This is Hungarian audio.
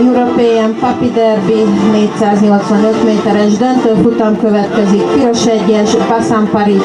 European Papi Derby 485 méteres döntőfutam következik, piros 1-es Bassampari